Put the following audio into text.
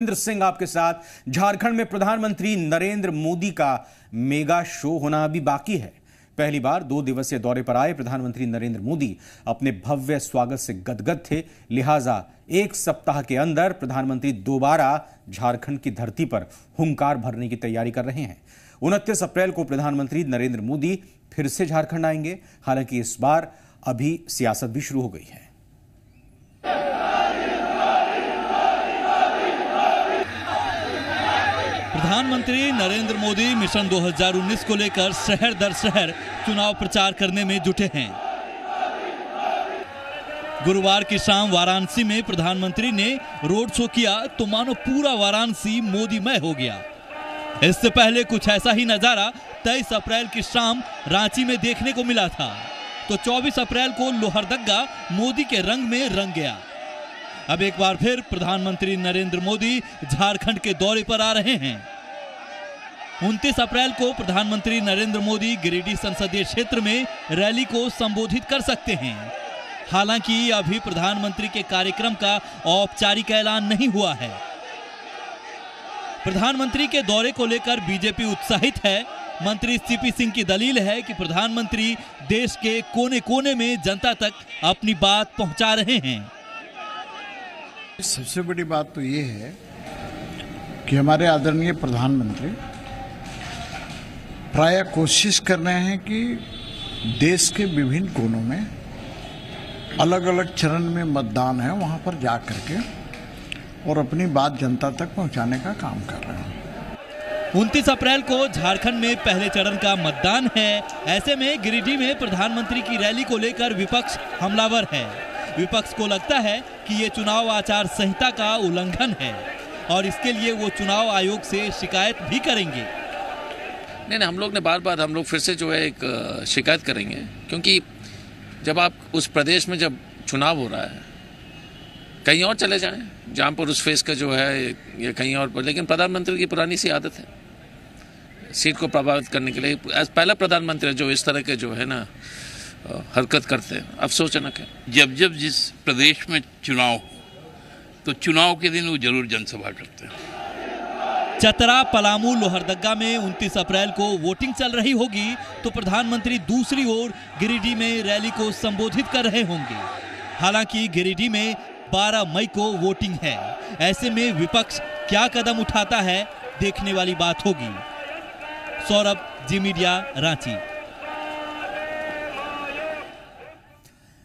नरेंद्र सिंह आपके साथ। झारखंड में प्रधानमंत्री नरेंद्र मोदी का मेगा शो होना अभी बाकी है। पहली बार दो दिवसीय दौरे पर आए प्रधानमंत्री नरेंद्र मोदी। अपने भव्य स्वागत से गदगद थे। लिहाजा एक सप्ताह के अंदर प्रधानमंत्री दोबारा झारखंड की धरती पर हुंकार भरने की तैयारी कर रहे हैं। उनतीस अप्रैल को प्रधानमंत्री नरेंद्र मोदी फिर से झारखंड आएँगे। हालाँकि इस बार अभी सियासत भी शुरू हो गई है। प्रधानमंत्री नरेंद्र मोदी मिशन 2019 को लेकर शहर दर शहर चुनाव प्रचार करने में जुटे हैं। गुरुवार की शाम वाराणसी में प्रधानमंत्री ने रोड शो किया तो मानो पूरा वाराणसी मोदीमय हो गया। इससे पहले कुछ ऐसा ही नज़ारा 23 अप्रैल की शाम रांची में देखने को मिला था। तो 24 अप्रैल को लोहरदग्गा मोदी के रंग में रंग गया। अब एक बार फिर प्रधानमंत्री नरेंद्र मोदी झारखंड के दौरे पर आ रहे हैं। 29 अप्रैल को प्रधानमंत्री नरेंद्र मोदी गिरिडीह संसदीय क्षेत्र में रैली को संबोधित कर सकते हैं। हालाँकि अभी प्रधानमंत्री के कार्यक्रम का औपचारिक ऐलान नहीं हुआ है। प्रधानमंत्री के दौरे को लेकर बीजेपी उत्साहित है। मंत्री सीपी सिंह की दलील है कि प्रधानमंत्री देश के कोने कोने में जनता तक अपनी बात पहुँचा रहे हैं। सबसे बड़ी बात तो ये है कि हमारे आदरणीय प्रधानमंत्री प्राय कोशिश कर रहे हैं कि देश के विभिन्न कोनों में अलग अलग चरण में मतदान है, वहाँ पर जा करके और अपनी बात जनता तक पहुँचाने का काम कर रहे हैं। उनतीस अप्रैल को झारखंड में पहले चरण का मतदान है। ऐसे में गिरिडीह में प्रधानमंत्री की रैली को लेकर विपक्ष हमलावर है। विपक्ष को लगता है कि ये चुनाव आचार संहिता का उल्लंघन है और इसके लिए वो चुनाव आयोग से शिकायत भी करेंगे। नहीं नहीं, हम लोग ने बार बार हम लोग फिर से जो है एक शिकायत करेंगे, क्योंकि जब आप उस प्रदेश में जब चुनाव हो रहा है, कहीं और चले जाएँ, जहाँ पर उस फेस का जो है, या कहीं और पर, लेकिन प्रधानमंत्री की पुरानी सी आदत है, सीट को प्रभावित करने के लिए। पहला प्रधानमंत्री जो इस तरह के जो है ना हरकत करते हैं। अफसोसजनक है। जब जब जिस प्रदेश में चुनाव तो चुनाव के दिन वो ज़रूर जनसभा करते हैं। चतरा, पलामू लोहरदग्गा में 29 अप्रैल को वोटिंग चल रही होगी तो प्रधानमंत्री दूसरी ओर गिरिडीह में रैली को संबोधित कर रहे होंगे। हालाँकि गिरिडीह में 12 मई को वोटिंग है। ऐसे में विपक्ष क्या कदम उठाता है, देखने वाली बात होगी। Saurabh, Zee media, Ranchi.